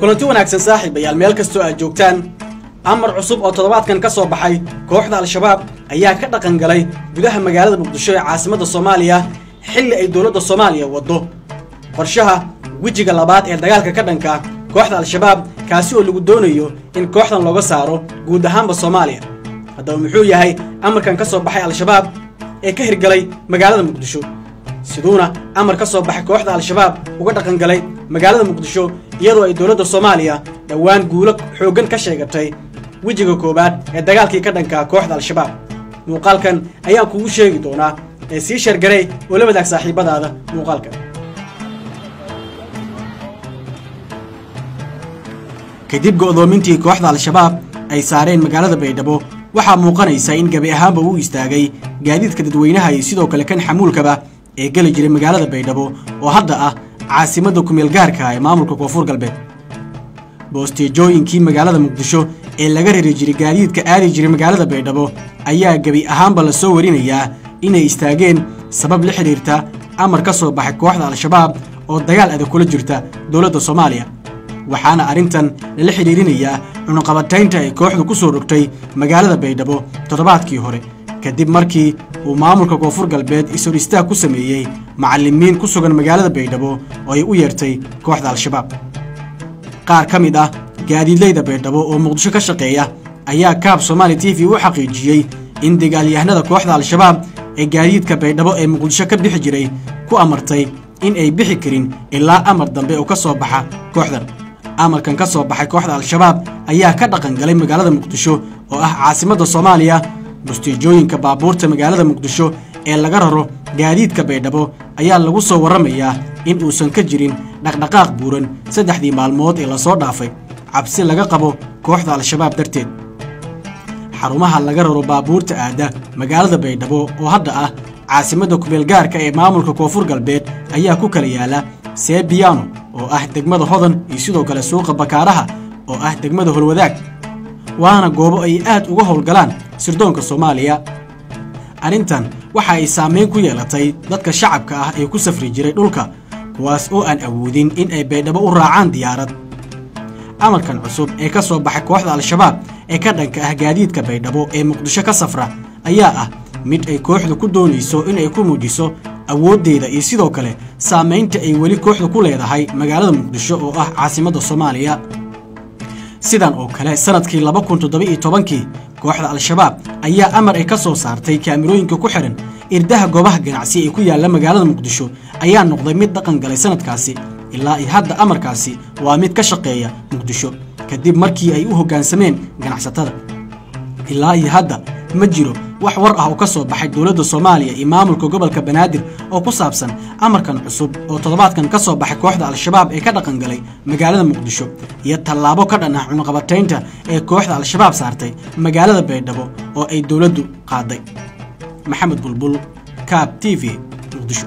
kulanti wanaagsan saaxiibayaal meel kastoo aad joogtaan amar cusub oo toddobaadkan ka soo baxay kooxda al-shabaab ayaa ka dhaqan galay gudaha magaalada muqdisho ee caasimadda soomaaliya xilli ay dowladda soomaaliya waddo. Qorshaha wejiga labaad ee dagaalka ka dhanka kooxda al-shabaab kaasi oo lagu doonayo in kooxdan looga saaro guud ahaanba soomaaliya. Haddaba muxuu yahay amarkan ka soo baxay al-shabaab ee ka hirgalay magaalada muqdisho. Siduuna amar ka soo baxay kooxda al-shabaab uga dhaqan galay magaalada muqdisho iyadoo ay dowladda soomaaliya dhowaan guulo xooggan ka sheegatay wejiga koowaad ee dagaalkii ka dhankaa kooxda al-shabaab. Muuqaalkan ayaan kugu sheegi doonaa ee sii shargarey oo la wadaag saaxiibadaada muuqaalka kadib go'doomintii kooxda al-shabaab ay saareen magaalada baydhabo waxaa muuqanaysa in gebi ahaanba uu istaagay gaadiidka dadweynaha iyo sidoo kale kan xamuulkaba ee geli jiray magaalada baydhabo oo hadda ah caasimadda kumeel gaarka ee maamulka koonfur galbeed. Boosteejooyinkii magaalada muqdisho ee laga rari jiray gaadiidka aadi jiray magaalada baydhabo ayaa gebi ahaanba la soo warinayaa inay istaageen sabab la xidhiirta amar ka soo baxay kooxda al-shabaab oo dagaal adag kula jirta dowladda soomaaliya. Waxaana arrintan lala xidhiirinayaa cunuqabataynta ay kooxdu ku soo rogtay magaalada baydhabo toddobaadkii hore kadib markii uu maamulka koonfur galbeed ishor istaag ku sameeyey macallimiin ku sugan magaalada baydhabo oo ay u yeertay kooxda al-shabaab. Qaar ka mid ah gaadiidleyda baydhabo oo muqdisho ka shaqeeya ayaa kaab somaali t v u xaqiijiyey in dagaalyahanada kooxda al-shabaab ee gaadiidka baydhabo ee muqdisho ka bixi jiray ku amartay in ay bixi karin ilaa amar dambe oo ka soo baxa kooxdan amarkan ka soo baxay kooxda al-shabaab ayaa ka dhaqan galay magaalada muqdisho oo ah caasimadda soomaaliya busteejooyinka baabuurta magaalada muqdisho ee laga raro gaadiidka baydhabo ayaa lagu soo warramayaa in uusan ka jirin dhaqdhaqaaq buuran saddexdii maalmood ee la soo dhaafay cabsi laga qabo kooxda al-shabaab darteed. Xarumaha laga raro baabuurta aadda magaalada baydhabo oo hadda ah caasimadda kumeelgaarka ee maamulka koonfur galbeed ayaa ku kala yaalla seebiyano oo ah degmada hodan iyo sidoo kale suuqa bakaaraha oo ah degmada holwadaag waana goobo ay aad uga howlgalaan sirdoonka soomaaliya. Arrintan waxa ay saamayn ku yeelatay dadka shacabka ah ee ku safri jiray dhulka kuwaas oo aan awoodin in ay baydhabo u raacaan diyaarad. Amarkan cusub ee ka soo baxay kooxda al-shabaab ee ka dhanka ah gaadiidka baydhabo ee muqdisho ka safra ayaa ah mid ay kooxdu ku doonayso in ay ku muujiso awooddeeda iyo sidoo kale saamaynta ay weli kooxdu ku leedahay magaalada muqdisho oo ah caasimadda soomaaliya sidan oo kale sannadkii laba kun toddoba-iyo tobankii kooxda al-shabaab ayaa amar ay ka soo saartay kaamirooyinka ku xidhan irdaha goobaha ganacsi ee ku yaalla magaalada muqdisho ayaa noqday mid dhaqan galay sannadkaasi ilaa iyo hadda amarkaasi waa mid ka shaqeeya muqdisho kadib markii ay u hoggaansameen ganacsatada. Ilaa iyo hadda ma jiro wax war ah oo ka soo baxay dowladda soomaaliya iyo maamulka gobolka banaadir oo ku saabsan amarkan cusub oo toddobaadkan ka soo baxay kooxda al-shabaab ee ka dhaqan galay magaalada muqdisho iyo tallaabo ka dhan ah cunuqabataynta ee kooxda al-shabaab saartay magaalada baydhabo oo ay dowladdu qaaday. Maxamed bulbul kaab t v muqdisho